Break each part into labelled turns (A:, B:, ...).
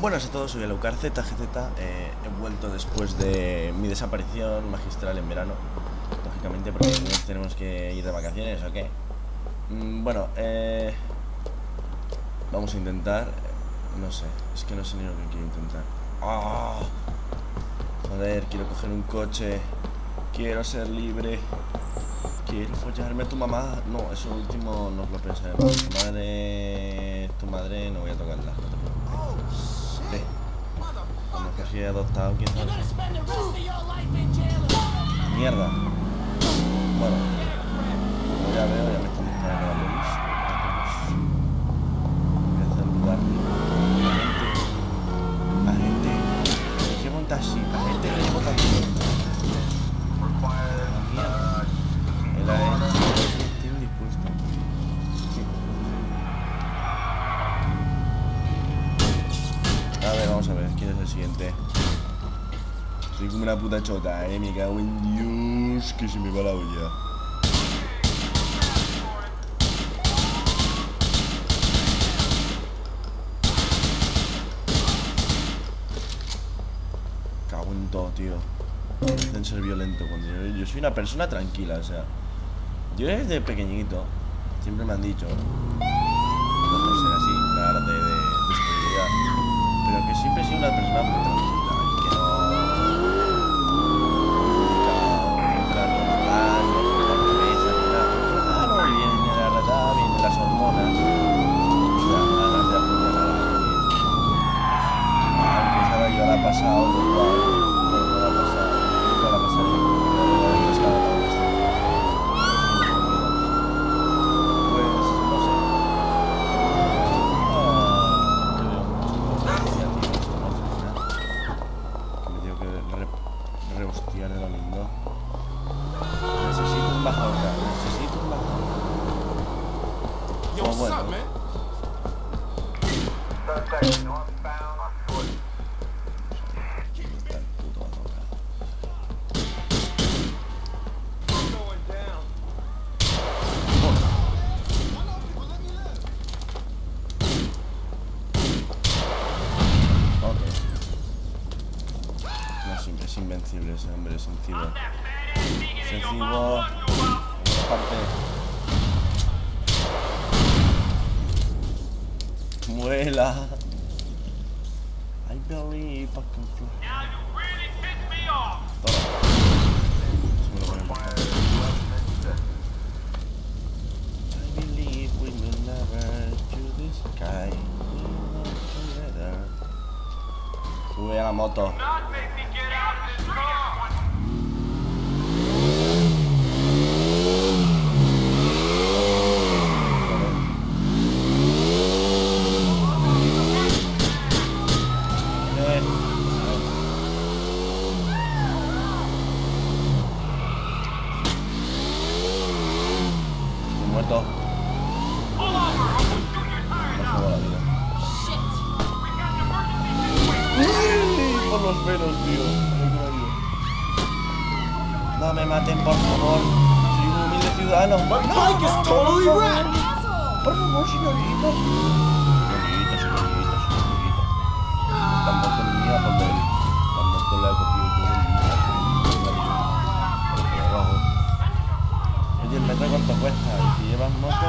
A: Buenas a todos, soy Alucar ZGZ. Eh, he vuelto después de mi desaparición magistral en verano. Lógicamente, porque tenemos que ir de vacaciones o qué. Mm, bueno, eh, vamos a intentar. No sé, es que no sé ni lo que quiero intentar. ¡Ah! Joder, quiero coger un coche. Quiero ser libre. Quiero follarme a tu mamá. No, eso último no lo pensé. Tu madre. Tu madre no voy a tocarla. Como he adoptado, quién sabe. Mierda. Bueno, ya veo, ya me están disparando. Soy como una puta chota, eh, me cago en Dios, que se me va la olla. Cago en todo, tío. Hacen ser violento cuando yo, soy una persona tranquila, o sea. Yo desde pequeñito siempre me han dicho no ser así, hablar de, de, de pero que siempre he sido una persona tranquila y que no nunca, nunca ni matar, ni cortar la cabeza, ni nada. Claro, viene la verdad, vienen las hormonas, y las ganas de apuñalar a alguien. Aunque esa ahora yo la he pasado, igual, no, no la he pasado, nunca la pasaré, pero la he pasado la adolescencia. Pues, no sé. Ah, creo mucho en los iniciativos como al final. Que me tengo que re, rehostiar en lo lindo. Necesito un bazooka, necesito un bazooka.
B: Yo,
A: Oh,
B: what's
A: bueno. Es, in- es invencible ese hombre, es sencillo. Sencillo. Buena parte. Muela. I believe I can fly. I believe we will never to the sky. We will together. Sube a la moto. muerto. No por los pelos, tío. No me maten, por favor. Soy un humilde ciudadano.
B: No,
A: por favor, señorita. Cuesta. Y si llevas moto.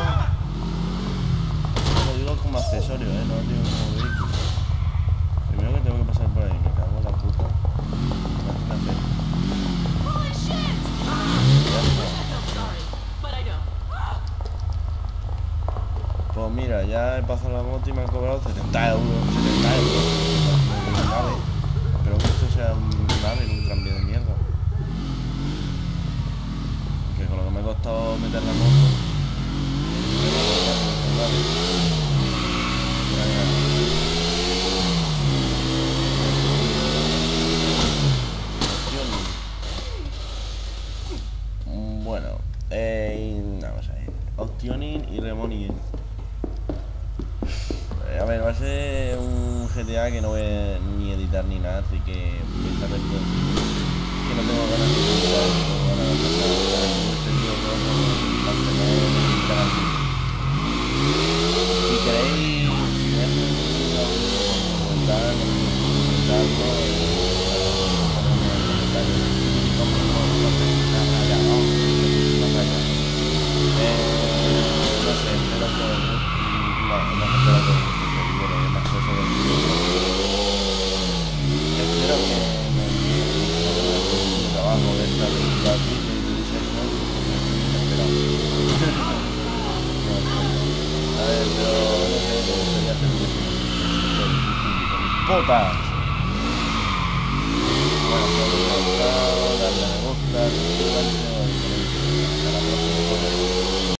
A: Lo digo como accesorio, eh. No lo digo como vehículo. Primero que tengo que pasar por ahí. Me cago en la puta. Pues mira, ya he pasado la moto y me han cobrado 70 euros, 70 euros. No me vale. Espero que esto sea un nave, un tranvía de mierda. Que con lo que me ha costado meter la moto. Vale. Mira, mira. Optioning. Bueno, eh, vamos a ver. Optioning y remoning. Eh, A ver, va a ser un GTA que no voy a ni editar ni nada, así que voy a estar después. Que no tengo ganas de editar, no tengo ganas de hacer nada. Para que este tío todo mantener potas. Bueno, pues me gusta, darle a me gusta, suscríbanse,